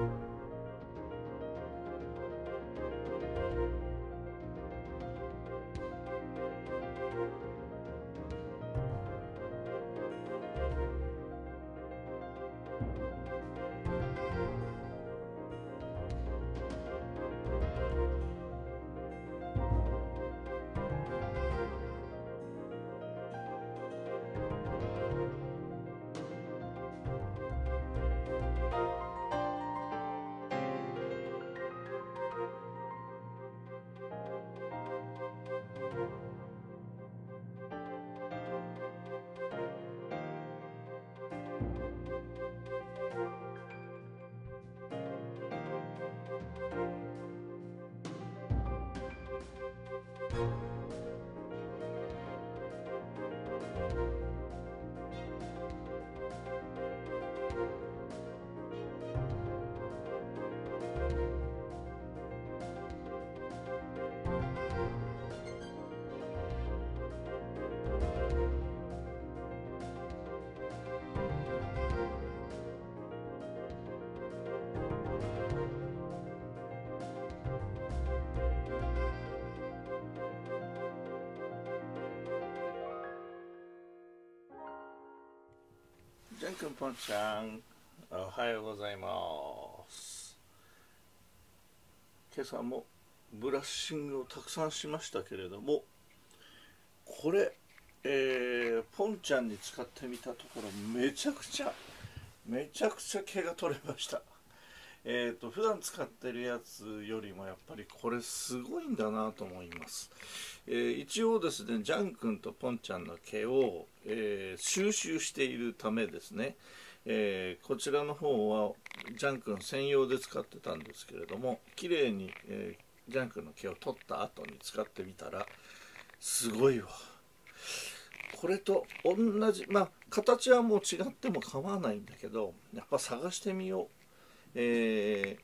ジんくんぽんちゃんおはようございます。今朝もブラッシングをたくさんしましたけれどもこれ、えー、ポンちゃんに使ってみたところめちゃくちゃめちゃくちゃ毛が取れました。えーと、普段使ってるやつよりもやっぱりこれすごいんだなと思います、えー、一応ですねジャン君とポンちゃんの毛を、えー、収集しているためですね、えー、こちらの方はジャン君専用で使ってたんですけれども綺麗に、えジャン君の毛を取った後に使ってみたらすごいわ。これと同じまあ形はもう違っても構わないんだけどやっぱ探してみよう。え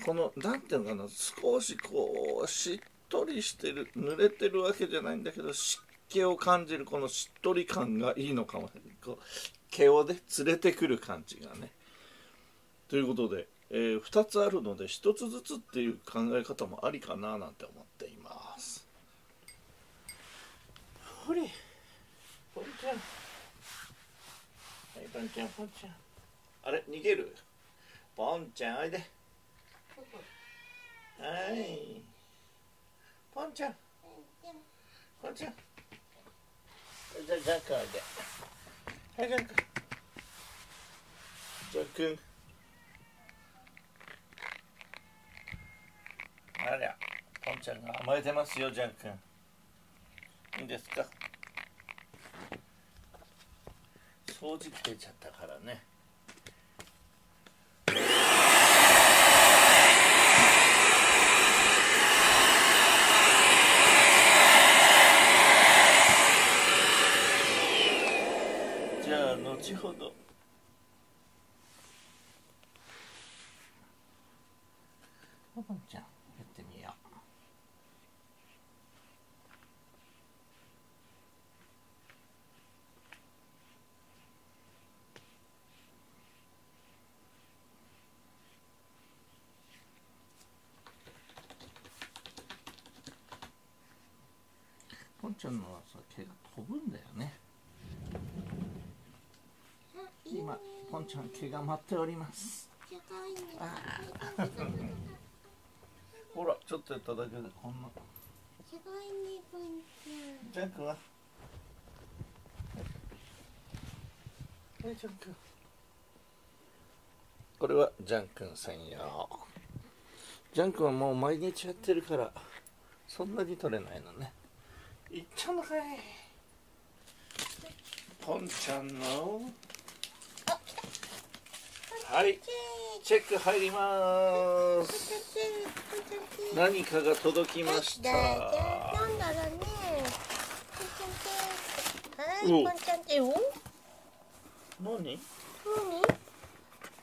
ー、この何ていうのかな少しこうしっとりしてる濡れてるわけじゃないんだけど湿気を感じるこのしっとり感がいいのかもこう毛をね連れてくる感じがね。ということで、えー、2つあるので1つずつっていう考え方もありかななんて思っています。ほれ。ポンちゃん。はいポンちゃん。ポンちゃんあれ逃げる？ポンちゃんおいで。はい。ポンちゃん。ポンちゃん。じゃじゃかで。はいじゃかじゃくんありゃポンちゃんが甘えてますよジャン君。いいですか？掃除機出ちゃったからね後ほどおばんちゃんやってみようポンちゃんのはさ毛が飛ぶんだよね。今ポンちゃん毛が待っておりますほらちょっとやっただけで。こんなすごいねポンちゃんジャン君は？はいジャン君。これはジャン君専用。ジャン君はもう毎日やってるからそんなに取れないのね。いっちゃうのかいポンちゃんの。はいチェック入ります。何かが届きました。なんだろうねはいポンちゃん何何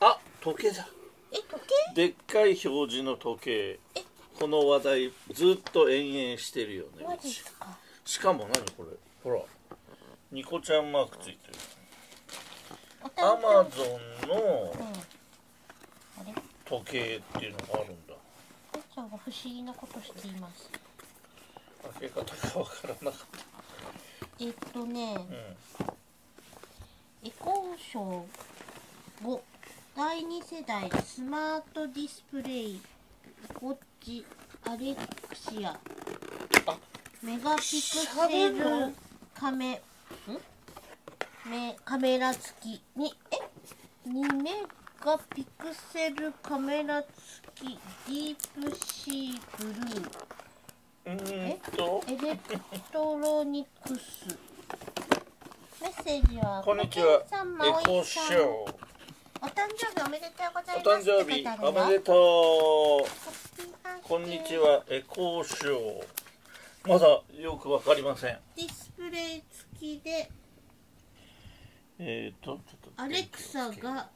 あ時計だえ時計でっかい表示の時計この話題ずっと延々してるよねしかも何これほらニコちゃんマークついてるアマゾンのうん時計っていうのがあるんだ。お父ちゃんが不思議なことしています。開け方がわからなかっえっとねたうん。エコーショー5第2世代スマートディスプレイウォッチアレクシア。あメガピクセルカメん？メカメラ付きにえ？2メガピクセルカメラ付きディープシーブルー。うーんと。エレクトロニクス。メッセージはこんにちは。さんエコショー。お誕生日おめでとうございおます。誕生日。おめでととうう。こんにち。は。エコーショー。まだよくわかりません。ディスプレイ付きでえーとちょっとアレクサが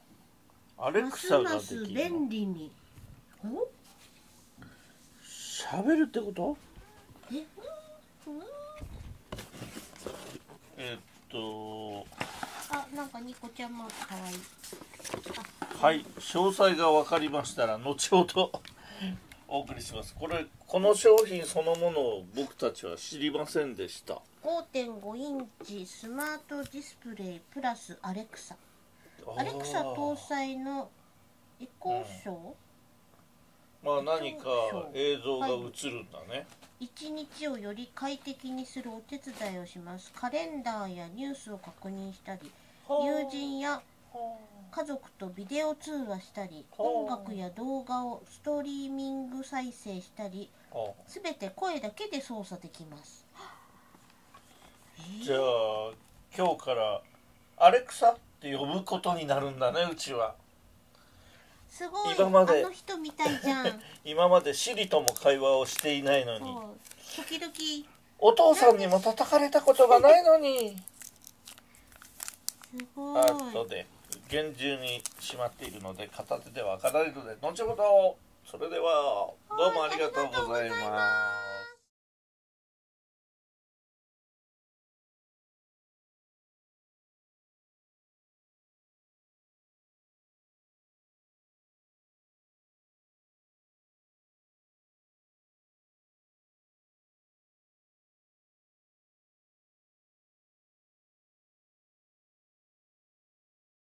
アレますクサがでますきるの便利に。お？喋るってこと？え？うんえーっとあ、なんかニコちゃんも可愛い。はい詳細が分かりましたら後ほど お送りしますこれこの商品そのものを僕たちは知りませんでした5.5インチスマートディスプレイプラスアレクサ。アレクサ搭載のエコーショー。まあ何か映像が映るんだね、一日をより快適にするお手伝いをします。カレンダーやニュースを確認したり友人や家族とビデオ通話したり音楽や動画をストリーミング再生したりあ。すべて声だけで操作できます。じゃあ今日からアレクサ？って呼ぶことになるんだねうちは。すごい今まであの人みたいじゃん。今までシリとも会話をしていないのに。時々。お父さんにも叩かれたことがないのに。すごい。後で厳重にしまっているので片手では開かないので後ほど。それではどうもありがとうございます